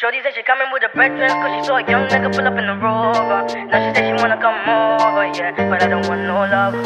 Shorty said she coming with her breakfast Cause she saw a young nigga pull up in the rover. Now she said she wanna come over, yeah But I don't want no love.